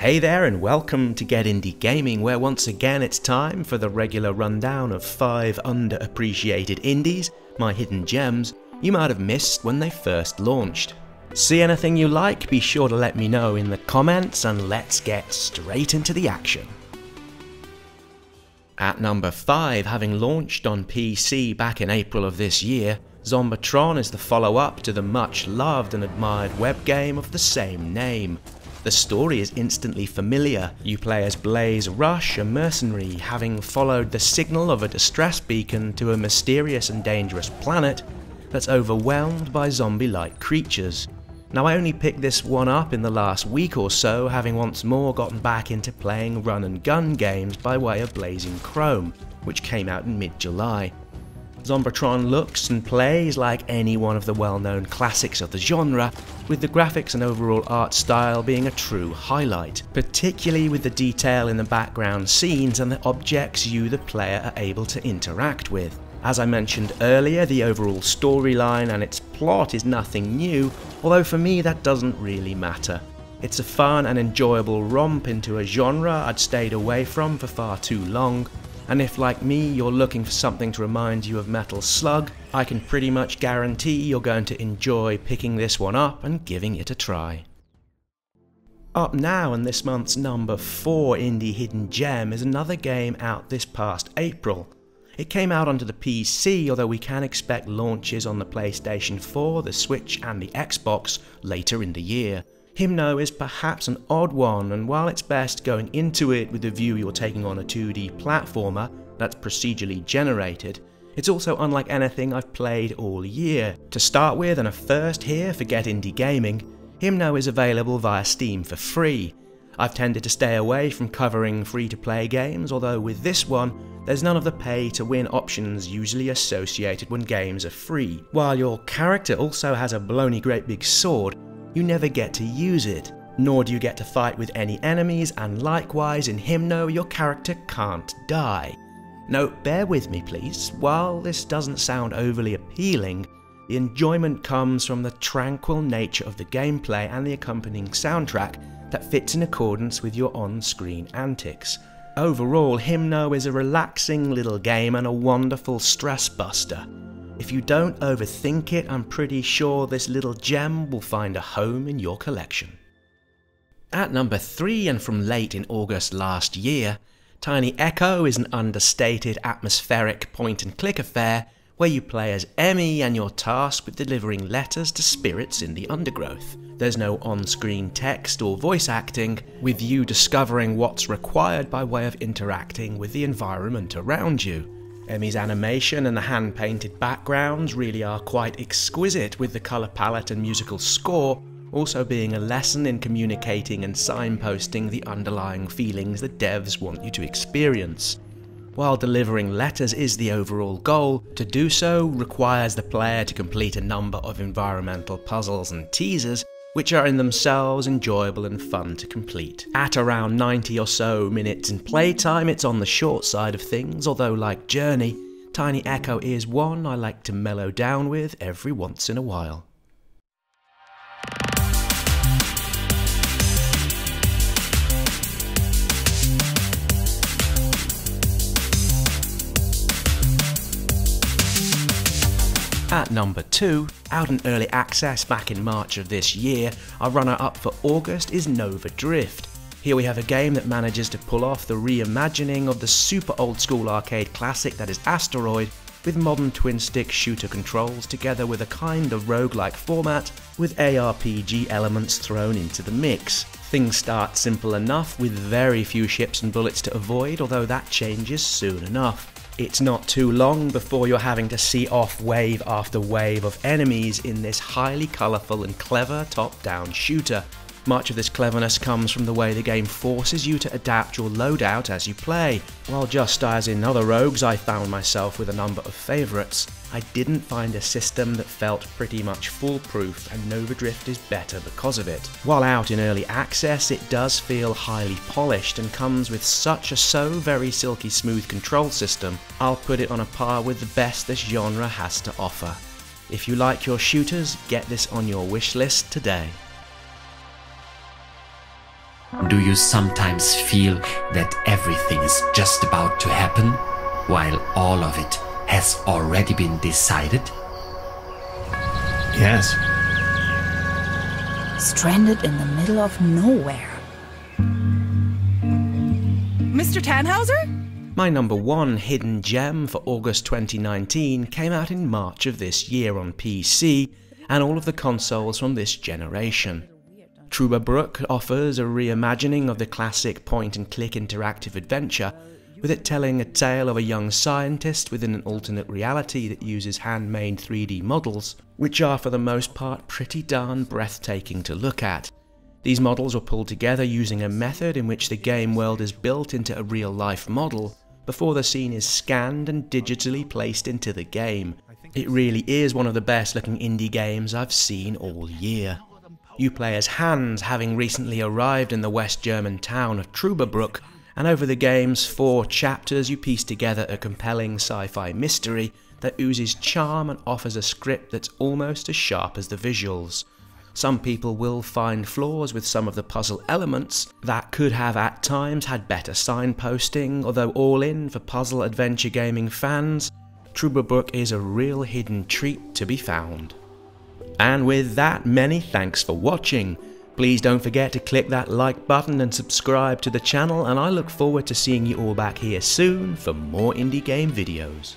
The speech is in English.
Hey there, and welcome to Get Indie Gaming, where once again it's time for the regular rundown of five underappreciated indies, my hidden gems, you might have missed when they first launched. See anything you like? Be sure to let me know in the comments, and let's get straight into the action. At number 5, having launched on PC back in April of this year, Zombotron is the follow up to the much loved and admired web game of the same name. The story is instantly familiar. You play as Blaze Rush, a mercenary, having followed the signal of a distress beacon to a mysterious and dangerous planet that's overwhelmed by zombie like creatures. Now, I only picked this one up in the last week or so, having once more gotten back into playing run and gun games by way of Blazing Chrome, which came out in mid July. Zombotron looks and plays like any one of the well-known classics of the genre, with the graphics and overall art style being a true highlight, particularly with the detail in the background scenes and the objects you the player are able to interact with. As I mentioned earlier, the overall storyline and its plot is nothing new, although for me that doesn't really matter. It's a fun and enjoyable romp into a genre I'd stayed away from for far too long, and if like me you're looking for something to remind you of Metal Slug, I can pretty much guarantee you're going to enjoy picking this one up and giving it a try. Up now in this month's number 4 indie hidden gem is another game out this past April. It came out onto the PC, although we can expect launches on the PlayStation 4, the Switch and the Xbox later in the year. Himno is perhaps an odd one, and while it's best going into it with the view you're taking on a 2D platformer that's procedurally generated, it's also unlike anything I've played all year. To start with, and a first here for Get Indie Gaming, Himno is available via Steam for free. I've tended to stay away from covering free to play games, although with this one, there's none of the pay to win options usually associated when games are free. While your character also has a baloney great big sword, you never get to use it, nor do you get to fight with any enemies, and likewise in Himno your character can't die. Now bear with me please, while this doesn't sound overly appealing, the enjoyment comes from the tranquil nature of the gameplay and the accompanying soundtrack that fits in accordance with your on-screen antics. Overall, Himno is a relaxing little game and a wonderful stress buster. If you don't overthink it, I'm pretty sure this little gem will find a home in your collection. At number 3 and from late in August last year, Tiny Echo is an understated atmospheric point and click affair where you play as Emmy and you're tasked with delivering letters to spirits in the undergrowth. There's no on-screen text or voice acting, with you discovering what's required by way of interacting with the environment around you. Emmy's animation and the hand painted backgrounds really are quite exquisite, with the colour palette and musical score also being a lesson in communicating and signposting the underlying feelings the devs want you to experience. While delivering letters is the overall goal, to do so requires the player to complete a number of environmental puzzles and teasers which are in themselves enjoyable and fun to complete. At around 90 or so minutes in playtime, it's on the short side of things, although like Journey, Tiny Echo is one I like to mellow down with every once in a while. At number 2, out in early access back in March of this year, our runner up for August is Nova Drift. Here we have a game that manages to pull off the reimagining of the super old school arcade classic that is Asteroid with modern twin stick shooter controls together with a kind of roguelike format with ARPG elements thrown into the mix. Things start simple enough with very few ships and bullets to avoid, although that changes soon enough. It's not too long before you're having to see off wave after wave of enemies in this highly colourful and clever top-down shooter. Much of this cleverness comes from the way the game forces you to adapt your loadout as you play. While just as in other rogues I found myself with a number of favourites, I didn't find a system that felt pretty much foolproof and Nova Drift is better because of it. While out in early access it does feel highly polished and comes with such a so very silky smooth control system, I'll put it on a par with the best this genre has to offer. If you like your shooters, get this on your wish list today. Do you sometimes feel that everything is just about to happen, while all of it has already been decided? Yes. Stranded in the middle of nowhere. Mr. Tannhauser? My number one hidden gem for August 2019 came out in March of this year on PC and all of the consoles from this generation. Trüberbrook offers a reimagining of the classic point and click interactive adventure, with it telling a tale of a young scientist within an alternate reality that uses handmade 3D models, which are for the most part pretty darn breathtaking to look at. These models were pulled together using a method in which the game world is built into a real life model before the scene is scanned and digitally placed into the game. It really is one of the best looking indie games I've seen all year. You play as Hans, having recently arrived in the West German town of Trüberbrook, and over the game's four chapters you piece together a compelling sci-fi mystery that oozes charm and offers a script that's almost as sharp as the visuals. Some people will find flaws with some of the puzzle elements that could have at times had better signposting, although all in for puzzle adventure gaming fans, Trüberbrook is a real hidden treat to be found. And with that, many thanks for watching. Please don't forget to click that like button and subscribe to the channel and I look forward to seeing you all back here soon for more indie game videos.